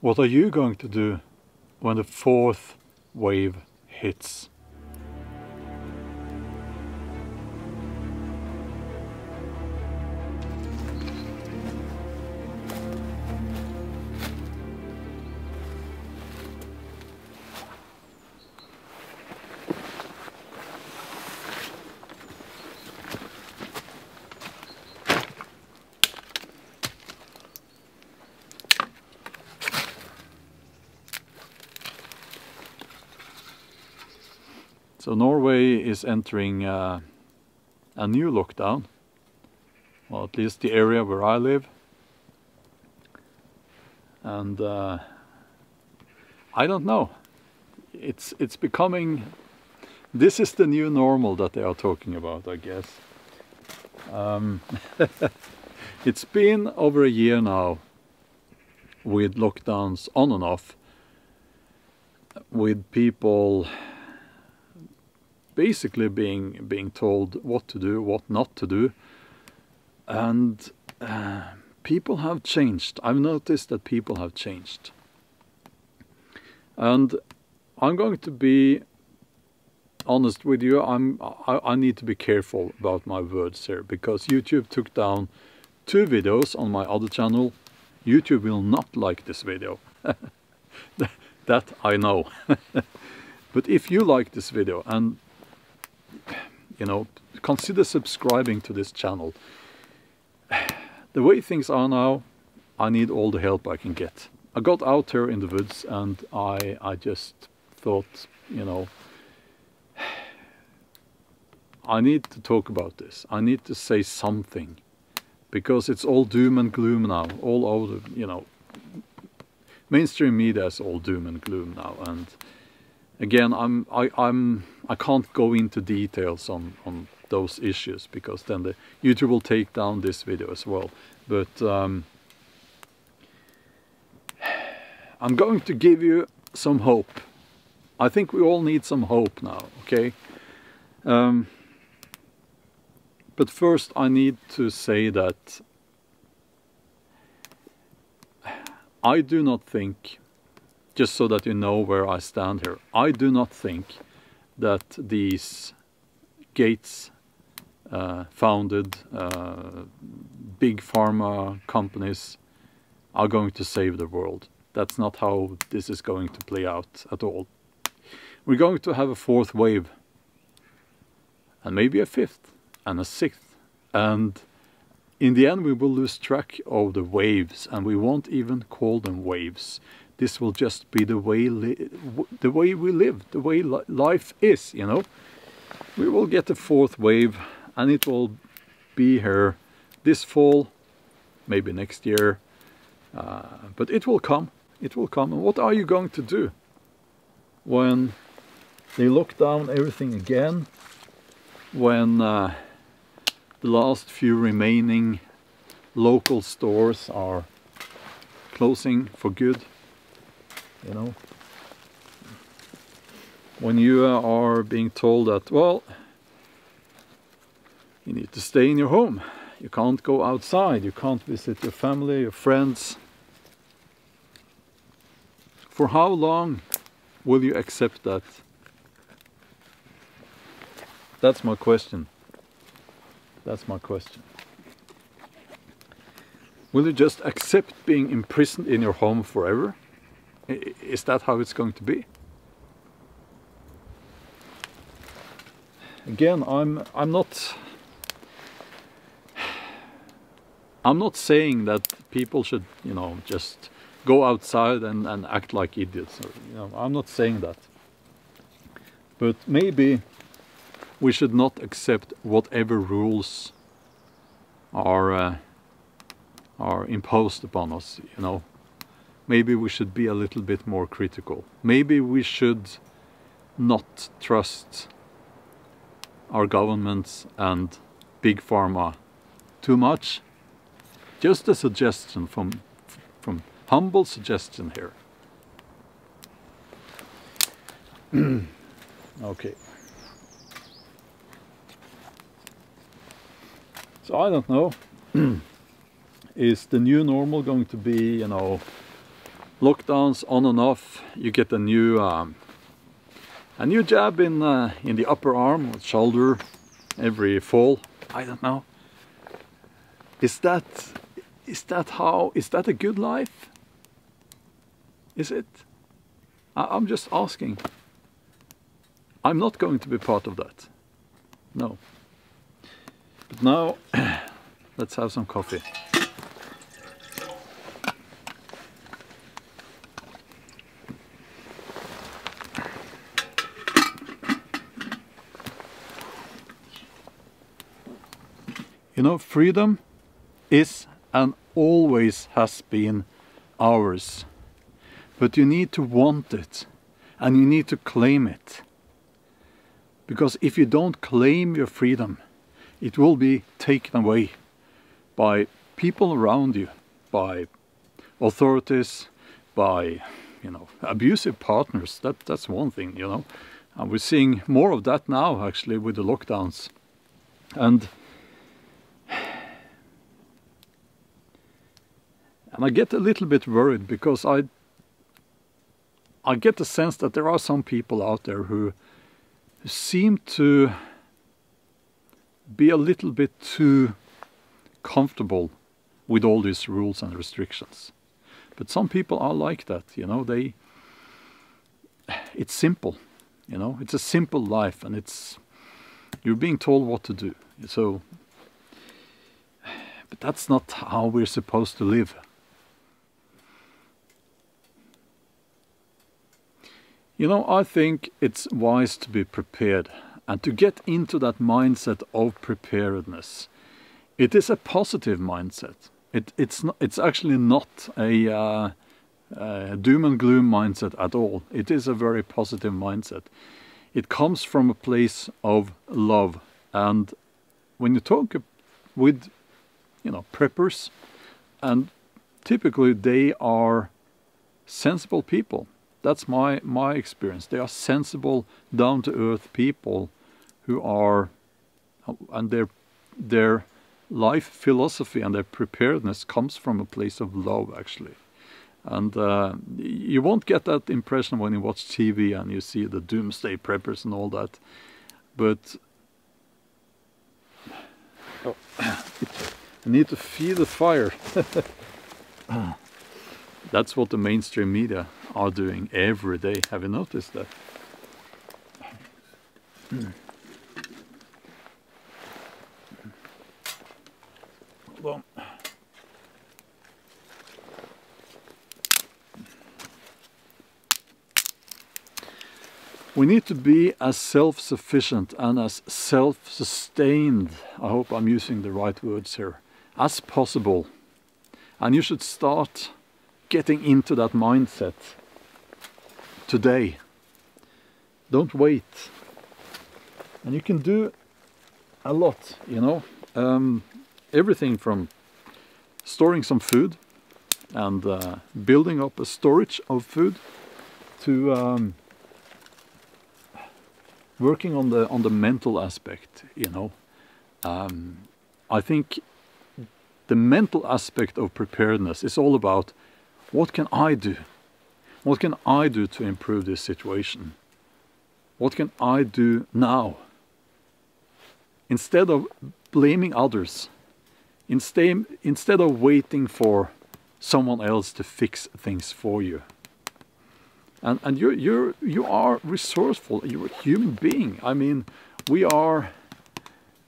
What are you going to do when the fourth wave hits? So Norway is entering uh, a new lockdown, well at least the area where I live. And uh, I don't know. It's it's becoming. This is the new normal that they are talking about, I guess. Um, it's been over a year now with lockdowns on and off, with people basically being being told what to do, what not to do, and uh, people have changed. I've noticed that people have changed, and I'm going to be honest with you. I'm I, I need to be careful about my words here because YouTube took down two videos on my other channel. YouTube will not like this video. that I know. but if you like this video and you know, consider subscribing to this channel. The way things are now, I need all the help I can get. I got out here in the woods and I, I just thought, you know, I need to talk about this. I need to say something because it's all doom and gloom now. All over, you know, mainstream media is all doom and gloom now. And again, I'm I, I'm I can't go into details on on those issues because then the YouTube will take down this video as well. But um, I'm going to give you some hope. I think we all need some hope now. Okay. Um, but first, I need to say that I do not think just so that you know where I stand here. I do not think that these Gates uh, founded uh, big pharma companies are going to save the world. That's not how this is going to play out at all. We're going to have a fourth wave, and maybe a fifth, and a sixth, and in the end we will lose track of the waves, and we won't even call them waves this will just be the way the way we live, the way li life is, you know. We will get a fourth wave and it will be here this fall, maybe next year, uh, but it will come, it will come. And what are you going to do when they lock down everything again, when uh, the last few remaining local stores are closing for good? You know. When you are being told that well you need to stay in your home you can't go outside you can't visit your family your friends for how long will you accept that? That's my question. That's my question. Will you just accept being imprisoned in your home forever is that how it's going to be? Again, I'm I'm not I'm not saying that people should, you know, just go outside and, and act like idiots. Or, you know, I'm not saying that. But maybe we should not accept whatever rules are uh, are imposed upon us, you know maybe we should be a little bit more critical. Maybe we should not trust our governments and big pharma too much. Just a suggestion from from humble suggestion here. okay. So I don't know. Is the new normal going to be, you know, lockdowns on and off, you get a new um, a new jab in uh, in the upper arm or shoulder every fall. I don't know. Is that is that how is that a good life? Is it? I, I'm just asking. I'm not going to be part of that. No. But now, let's have some coffee. You know, freedom is and always has been ours. But you need to want it and you need to claim it. Because if you don't claim your freedom, it will be taken away by people around you, by authorities, by you know abusive partners. That that's one thing, you know. And we're seeing more of that now actually with the lockdowns. And and I get a little bit worried because I I get the sense that there are some people out there who seem to be a little bit too comfortable with all these rules and restrictions. But some people are like that, you know, they it's simple, you know, it's a simple life and it's you're being told what to do. So but that's not how we're supposed to live. You know, I think it's wise to be prepared and to get into that mindset of preparedness. It is a positive mindset. It, it's not, it's actually not a uh, uh, doom and gloom mindset at all. It is a very positive mindset. It comes from a place of love. And when you talk with, you know, preppers, and typically they are sensible people that's my my experience. They are sensible, down to earth people who are, and their their life philosophy and their preparedness comes from a place of love, actually. And uh, you won't get that impression when you watch TV and you see the doomsday preppers and all that. But I need to feed the fire. That's what the mainstream media are doing every day. Have you noticed that? Hold on. We need to be as self-sufficient and as self-sustained, I hope I'm using the right words here, as possible. And you should start getting into that mindset today. Don't wait. And you can do a lot, you know. Um, everything from storing some food and uh, building up a storage of food to um, working on the on the mental aspect, you know. Um, I think the mental aspect of preparedness is all about what can I do? What can I do to improve this situation? What can I do now? Instead of blaming others, instead, of waiting for someone else to fix things for you. And, and you're, you're, you are resourceful, you're a human being. I mean, we are,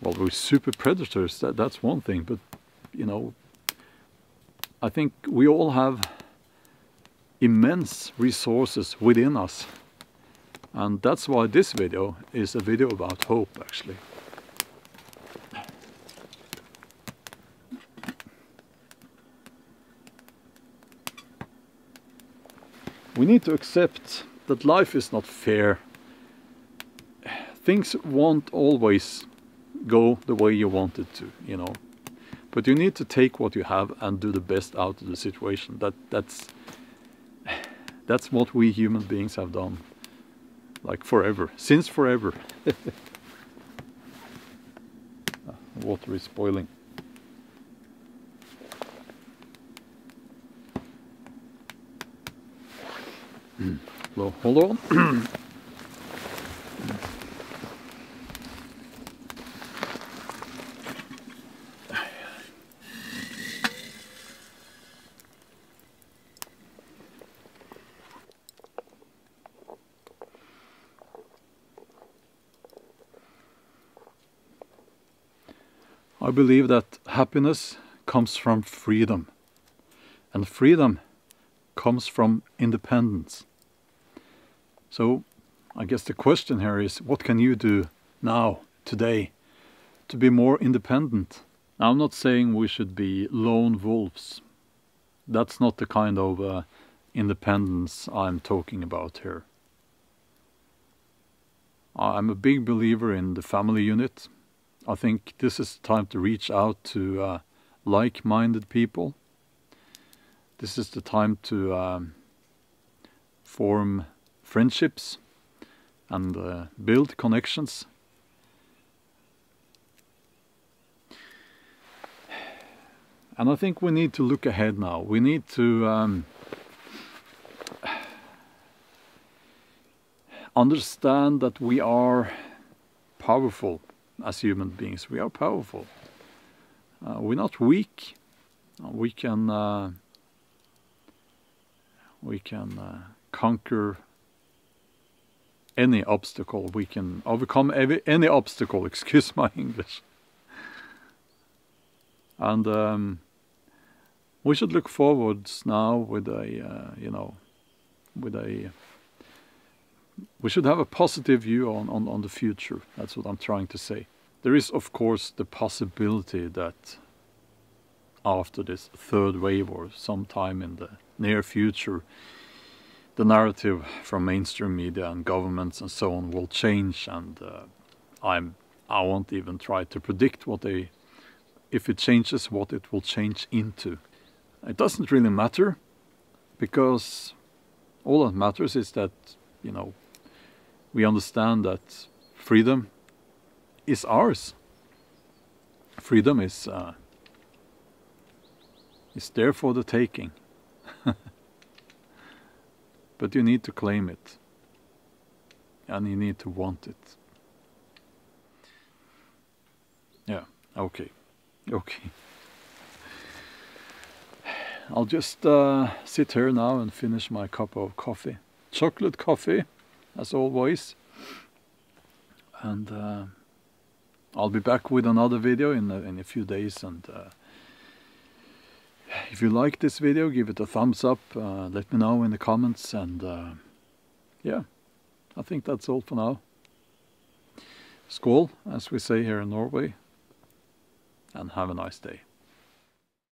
well, we're super predators, that, that's one thing, but, you know, I think we all have immense resources within us. And that's why this video is a video about hope actually. We need to accept that life is not fair. Things won't always go the way you want it to, you know. But you need to take what you have and do the best out of the situation. That that's that's what we human beings have done. Like forever, since forever. ah, water is boiling. Well, hold on. I believe that happiness comes from freedom, and freedom comes from independence. So, I guess the question here is what can you do now, today, to be more independent? Now, I'm not saying we should be lone wolves. That's not the kind of uh, independence I'm talking about here. I'm a big believer in the family unit. I think this is the time to reach out to uh, like-minded people. This is the time to um, form friendships and uh, build connections. And I think we need to look ahead now. We need to um, understand that we are powerful as human beings. We are powerful. Uh, we're not weak. Uh, we can uh, we can uh, conquer any obstacle. We can overcome every, any obstacle. Excuse my English. And um, we should look forwards now with a uh, you know with a we should have a positive view on, on, on the future. That's what I'm trying to say. There is, of course, the possibility that after this third wave or sometime in the near future, the narrative from mainstream media and governments and so on will change and uh, I'm I won't even try to predict what they if it changes what it will change into. It doesn't really matter because all that matters is that you know we understand that freedom is ours. Freedom is uh, is there for the taking. but you need to claim it. And you need to want it. Yeah, okay. Okay. I'll just uh, sit here now and finish my cup of coffee. Chocolate coffee as always. And uh, I'll be back with another video in a, in a few days. And uh, if you like this video, give it a thumbs up. Uh, let me know in the comments. And uh, yeah, I think that's all for now. Skål, as we say here in Norway. And have a nice day.